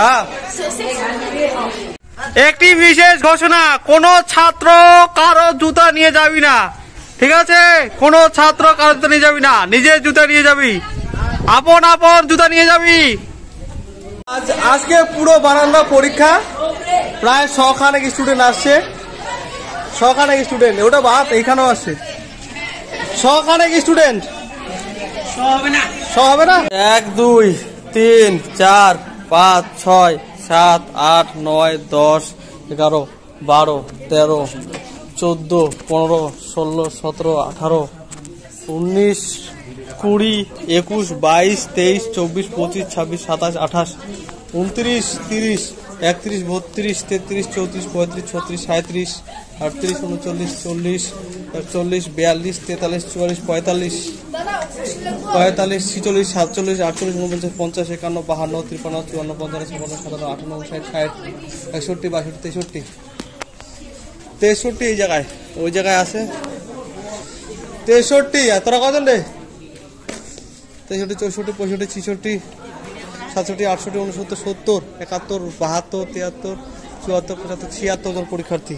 হ্যাঁ। একটি বিশেষ ঘোষণা কোন ছাত্র কারও জুতা নিয়ে যাবি না। ঠিক আছে? কোন ছাত্র কারও জুতা নিয়ে যাবি না। নিজের জুতা নিয়ে যাবি। আপন আপন জুতা নিয়ে যাবি। আজকে পুরো বারান্দা পরীক্ষা। প্রায় শখানেক স্টুডেন্ট আসছে। শখানেক স্টুডেন্ট ওটা বাদ এখানেও আসছে। শখানেক স্টুডেন্ট হবে ছ হবে না? এক দুই। তিন, চার, পাঁচ, ছয়, সাত, আট, নয়, দশ, এগারো, বারো, তেরো, চোদ্দ, পনেরো, ষোলো, সতেরো, আঠারো, উনিশ, কুড়ি, একুশ, বাইশ, তেইশ, চব্বিশ, পঁচিশ, ছাব্বিশ, সাতাশ, আঠাশ, উনত্রিশ, তিরিশ একত্রিশ, বত্রিশ, তেত্রিশ, চৌত্রিশ, পঁয়ত্রিশ, ছত্রিশ সাঁত্রিশ আটত্রিশ, উনচল্লিশ, চল্লিশ চল্লিশ বিয়াল্লিশ, তেতাল্লিশ, চুয়াল্লিশ, পঁয়তাল্লিশ পঁয়তাল্লিশ, ছিচল্লিশ, সাতচল্লিশ, আটচল্লিশ, উনপঞ্চাশ, পঞ্চাশ, একান্ন, বাহান্ন, তিপ্পান্ন, চুয়ান্ন পঞ্চান্ন ছাপ্পান্ন সাতান্ন, আটান্ন, ষাট ষাট, একষট্টি, বাষট্টি, তেষট্টি তেষট্টি এই জায়গায়, ওই জায়গায় আছে। তেষট্টি, আর তোরা কজন রে? তেষট্টি, চৌষট্টি, পঁয়ষট্টি, ছিষট্টি সাতষট্টি আটষট্টি উনসত্তর সত্তর একাত্তর বাহাত্তর তিয়াত্তর চুয়াত্তর পঁচাত্তর ছিয়াত্তর জন পরীক্ষার্থী।